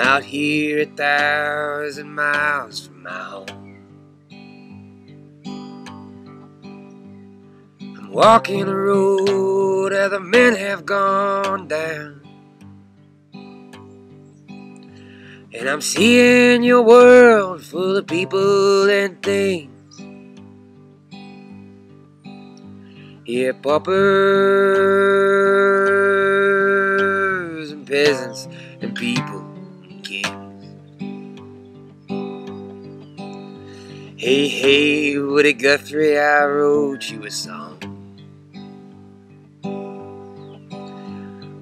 out here a thousand miles from my home. I'm walking the road other men have gone down. And I'm seeing your world full of people and things. Yeah, paupers and peasants and people kings. Hey, hey, Woody Guthrie, I wrote you a song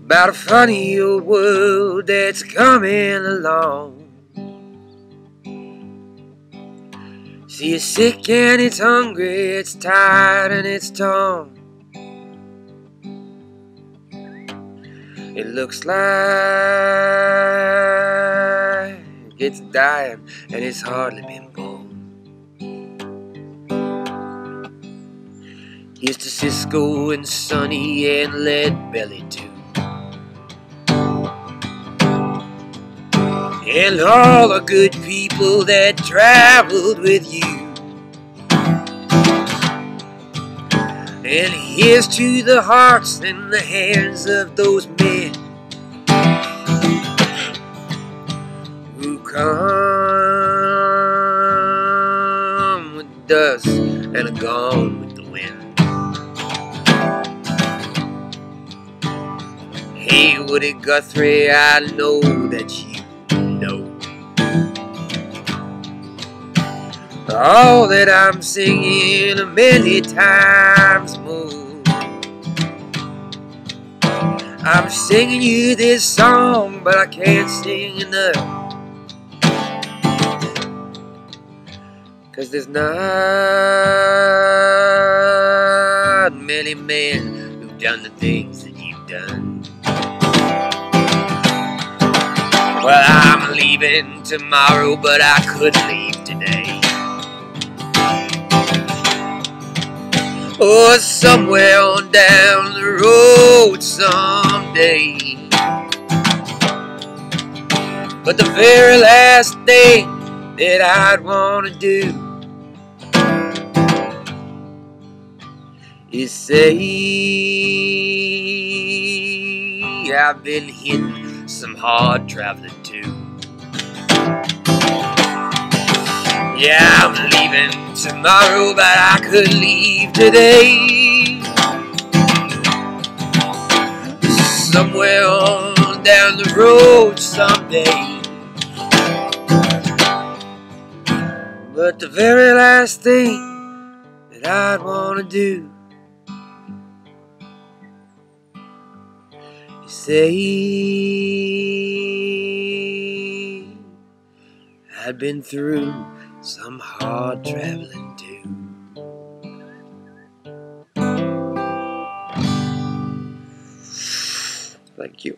about a funny old world that's coming along. See, it's sick and it's hungry, it's tired and it's torn. It looks like it's dying and it's hardly been born. Here's to Cisco and Sonny and Lead Belly too. And all the good people that traveled with you. And here's to the hearts and the hands of those men come with dust and gone with the wind. Hey, Woody Guthrie, I know that you know all that I'm singing many times more. I'm singing you this song, but I can't sing enough. Cause there's not many men who've done the things that you've done. Well, I'm leaving tomorrow, but I could leave today. Or somewhere on down the road someday. But the very last thing that I'd want to do is say I've been hitting some hard traveling too. Yeah, I'm leaving tomorrow, but I could leave today. Somewhere on down the road someday. But the very last thing that I'd want to do say I'd been through some hard traveling too. Thank you.